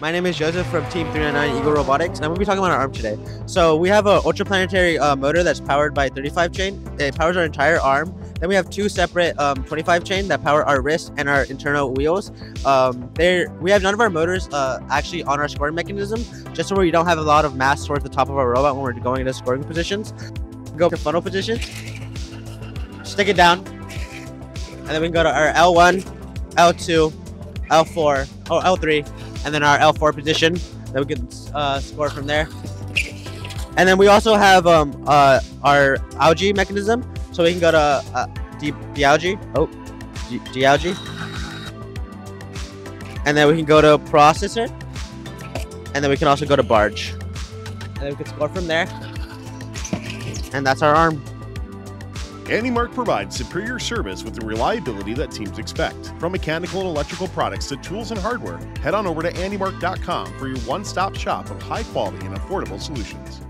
My name is Joseph from Team 399 Eagle Robotics, and I'm going to be talking about our arm today. So we have an ultraplanetary uh, motor that's powered by 35 chain. It powers our entire arm. Then we have two separate um, 25 chain that power our wrist and our internal wheels. Um, we have none of our motors uh, actually on our scoring mechanism, just so we don't have a lot of mass towards the top of our robot when we're going into scoring positions. Go to funnel position, stick it down, and then we can go to our L1, L2, L4, or L3, and then our L4 position. that we can uh, score from there. And then we also have um, uh, our algae mechanism, so we can go to uh, dealgae. Oh, de- dealgae. And then we can go to processor. And then we can also go to barge. And then we can score from there. And that's our arm. AndyMark provides superior service with the reliability that teams expect. From mechanical and electrical products to tools and hardware, head on over to AndyMark.com for your one stop shop of high quality and affordable solutions.